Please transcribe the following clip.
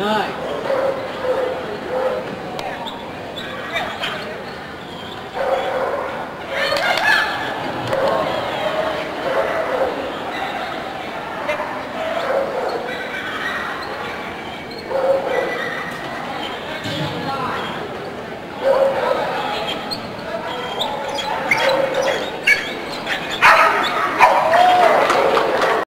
はい。